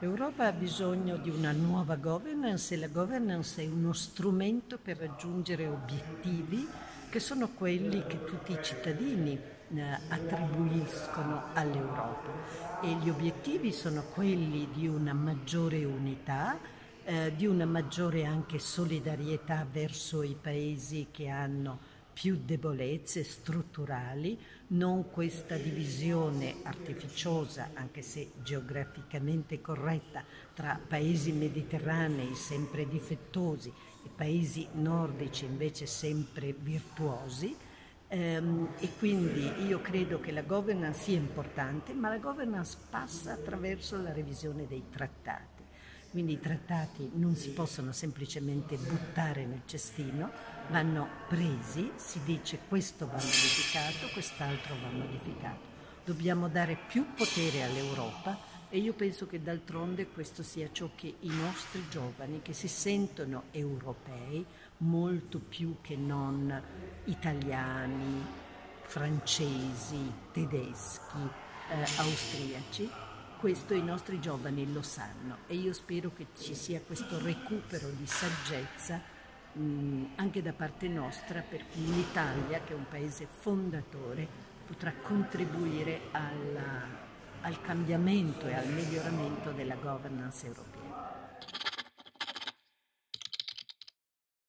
L'Europa ha bisogno di una nuova governance e la governance è uno strumento per raggiungere obiettivi che sono quelli che tutti i cittadini eh, attribuiscono all'Europa. E gli obiettivi sono quelli di una maggiore unità, eh, di una maggiore anche solidarietà verso i paesi che hanno più debolezze strutturali, non questa divisione artificiosa, anche se geograficamente corretta, tra paesi mediterranei sempre difettosi e paesi nordici invece sempre virtuosi. Ehm, e quindi io credo che la governance sia importante, ma la governance passa attraverso la revisione dei trattati. Quindi i trattati non si possono semplicemente buttare nel cestino, vanno presi, si dice questo va modificato, quest'altro va modificato. Dobbiamo dare più potere all'Europa e io penso che d'altronde questo sia ciò che i nostri giovani che si sentono europei molto più che non italiani, francesi, tedeschi, eh, austriaci, questo i nostri giovani lo sanno e io spero che ci sia questo recupero di saggezza mh, anche da parte nostra per cui l'Italia, che è un paese fondatore, potrà contribuire alla, al cambiamento e al miglioramento della governance europea.